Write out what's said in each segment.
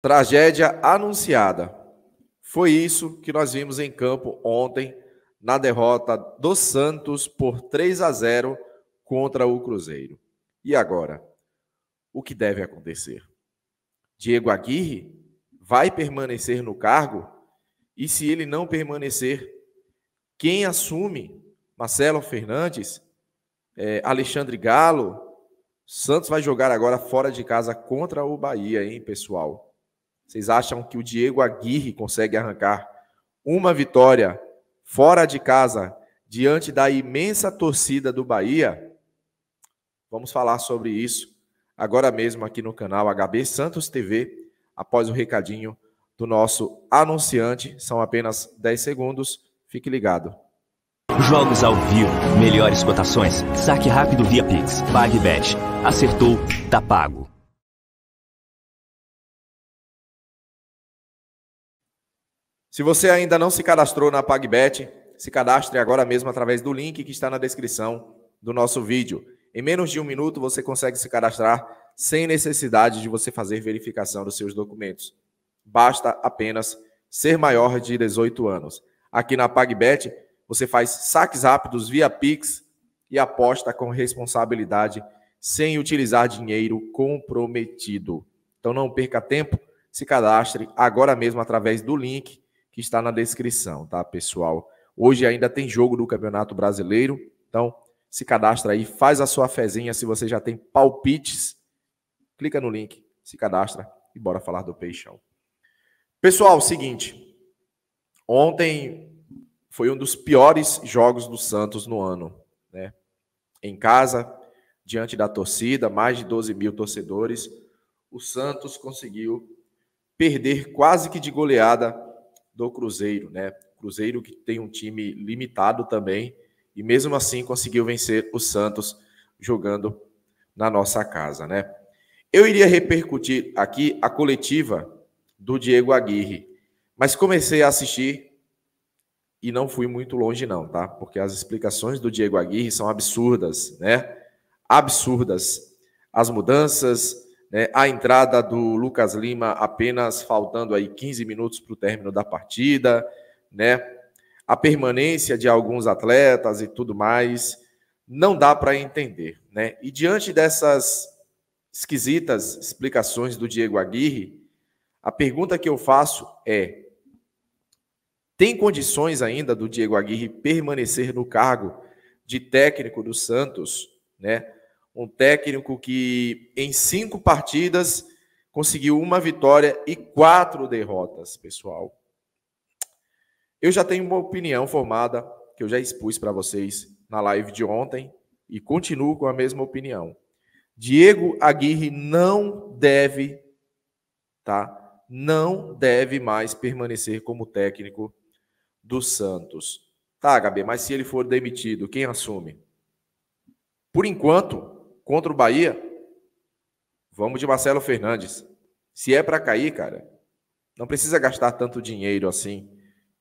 Tragédia anunciada. Foi isso que nós vimos em campo ontem na derrota do Santos por 3 a 0 contra o Cruzeiro. E agora? O que deve acontecer? Diego Aguirre vai permanecer no cargo? E se ele não permanecer, quem assume? Marcelo Fernandes? É, Alexandre Galo? Santos vai jogar agora fora de casa contra o Bahia, hein, pessoal? Vocês acham que o Diego Aguirre consegue arrancar uma vitória fora de casa diante da imensa torcida do Bahia? Vamos falar sobre isso agora mesmo aqui no canal HB Santos TV, após o recadinho do nosso anunciante. São apenas 10 segundos. Fique ligado. Jogos ao vivo, melhores cotações, saque rápido via Pix, PagBet. Acertou, tá pago. Se você ainda não se cadastrou na PagBet, se cadastre agora mesmo através do link que está na descrição do nosso vídeo. Em menos de um minuto você consegue se cadastrar sem necessidade de você fazer verificação dos seus documentos. Basta apenas ser maior de 18 anos. Aqui na PagBet você faz saques rápidos via Pix e aposta com responsabilidade sem utilizar dinheiro comprometido. Então não perca tempo, se cadastre agora mesmo através do link que está na descrição, tá, pessoal? Hoje ainda tem jogo do Campeonato Brasileiro, então se cadastra aí, faz a sua fezinha se você já tem palpites. Clica no link, se cadastra e bora falar do Peixão. Pessoal, seguinte, ontem foi um dos piores jogos do Santos no ano, né? Em casa, diante da torcida, mais de 12 mil torcedores, o Santos conseguiu perder quase que de goleada do Cruzeiro, né? Cruzeiro que tem um time limitado também e mesmo assim conseguiu vencer o Santos jogando na nossa casa, né? Eu iria repercutir aqui a coletiva do Diego Aguirre, mas comecei a assistir e não fui muito longe não, tá? Porque as explicações do Diego Aguirre são absurdas, né? Absurdas. As mudanças, né, a entrada do Lucas Lima apenas faltando aí 15 minutos para o término da partida, né? A permanência de alguns atletas e tudo mais, não dá para entender, né? E diante dessas esquisitas explicações do Diego Aguirre, a pergunta que eu faço é: tem condições ainda do Diego Aguirre permanecer no cargo de técnico do Santos, né? Um técnico que em cinco partidas conseguiu uma vitória e quatro derrotas, pessoal. Eu já tenho uma opinião formada que eu já expus para vocês na live de ontem e continuo com a mesma opinião. Diego Aguirre não deve, tá? Não deve mais permanecer como técnico do Santos. Tá, Gabi, mas se ele for demitido, quem assume? Por enquanto, Contra o Bahia, vamos de Marcelo Fernandes. Se é para cair, cara, não precisa gastar tanto dinheiro assim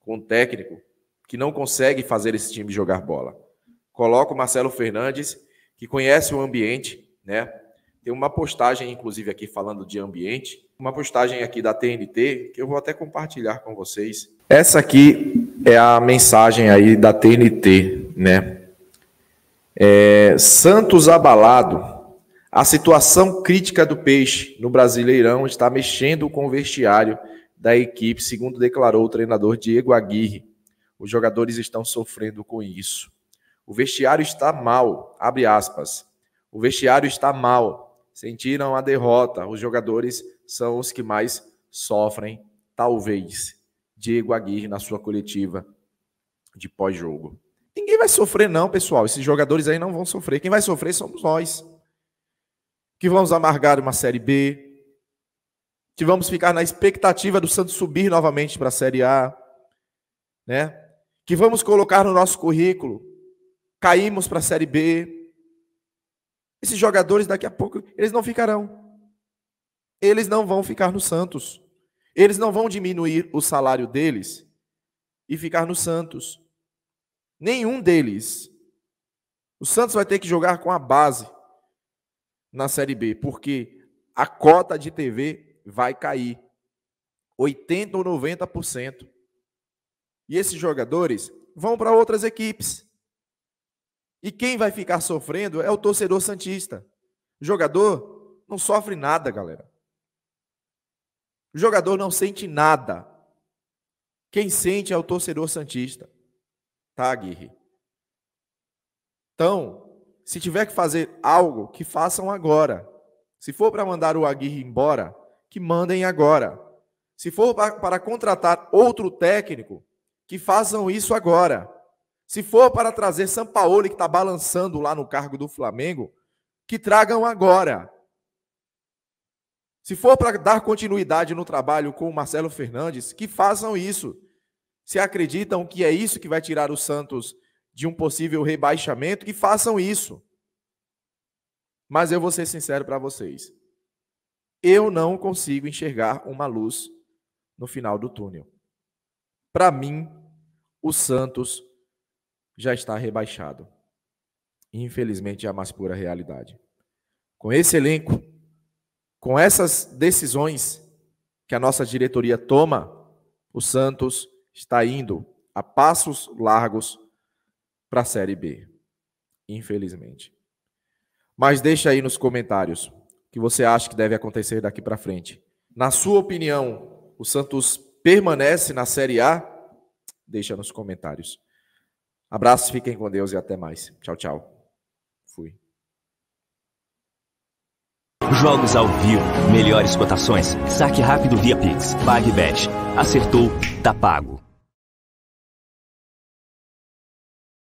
com um técnico que não consegue fazer esse time jogar bola. Coloca o Marcelo Fernandes, que conhece o ambiente, né? Tem uma postagem, inclusive, aqui falando de ambiente, uma postagem aqui da TNT, que eu vou até compartilhar com vocês. Essa aqui é a mensagem aí da TNT, né? É, Santos abalado. A situação crítica do peixe no Brasileirão está mexendo com o vestiário da equipe, segundo declarou o treinador Diego Aguirre. Os jogadores estão sofrendo com isso. O vestiário está mal, abre aspas. O vestiário está mal. Sentiram a derrota. Os jogadores são os que mais sofrem, talvez. Diego Aguirre na sua coletiva de pós-jogo. Ninguém vai sofrer, não, pessoal. Esses jogadores aí não vão sofrer. Quem vai sofrer somos nós. Que vamos amargar uma Série B. Que vamos ficar na expectativa do Santos subir novamente para a Série A. Né? Que vamos colocar no nosso currículo. Caímos para a Série B. Esses jogadores daqui a pouco, eles não ficarão. Eles não vão ficar no Santos. Eles não vão diminuir o salário deles e ficar no Santos. Nenhum deles. O Santos vai ter que jogar com a base na Série B, porque a cota de TV vai cair. 80 ou 90%. E esses jogadores vão para outras equipes. E quem vai ficar sofrendo é o torcedor santista. O jogador não sofre nada, galera. O jogador não sente nada. Quem sente é o torcedor santista. Tá, Aguirre? Então, se tiver que fazer algo, que façam agora. Se for para mandar o Aguirre embora, que mandem agora. Se for para contratar outro técnico, que façam isso agora. Se for para trazer Sampaoli, que está balançando lá no cargo do Flamengo, que tragam agora. Se for para dar continuidade no trabalho com o Marcelo Fernandes, que façam isso. Se acreditam que é isso que vai tirar o Santos de um possível rebaixamento, que façam isso. Mas eu vou ser sincero para vocês. Eu não consigo enxergar uma luz no final do túnel. Para mim, o Santos já está rebaixado. Infelizmente, é a mais pura realidade. Com esse elenco, com essas decisões que a nossa diretoria toma, o Santos está indo a passos largos para a Série B. Infelizmente. Mas deixa aí nos comentários o que você acha que deve acontecer daqui para frente. Na sua opinião, o Santos permanece na Série A? Deixa nos comentários. Abraços, fiquem com Deus e até mais. Tchau, tchau. Fui. Jogos ao vivo, melhores cotações, saque rápido via Pix, PagBet. Acertou, tá pago.